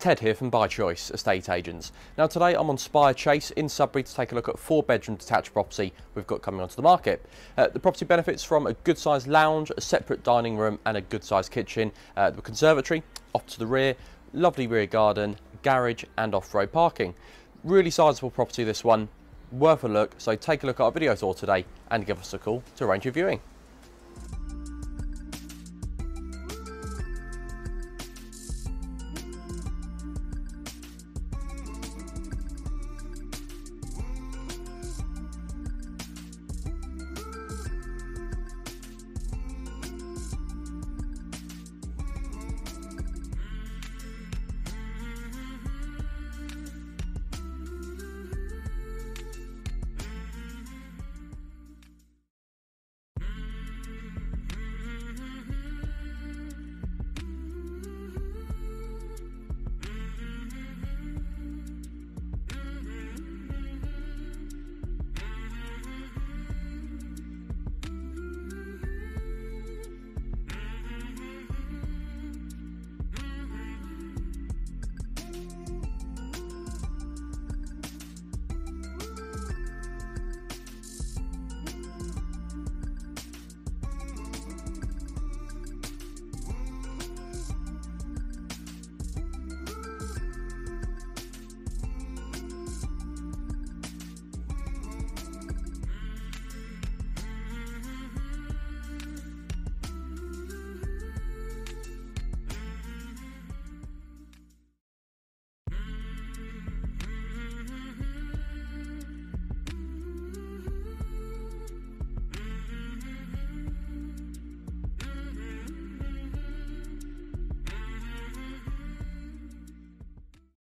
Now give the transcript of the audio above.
Ted here from Bychoice Estate Agents. Now today I'm on Spire Chase in Sudbury to take a look at four bedroom detached property we've got coming onto the market. Uh, the property benefits from a good sized lounge, a separate dining room and a good sized kitchen. Uh, the conservatory off to the rear, lovely rear garden, garage and off-road parking. Really sizable property this one, worth a look, so take a look at our video tour today and give us a call to arrange your viewing.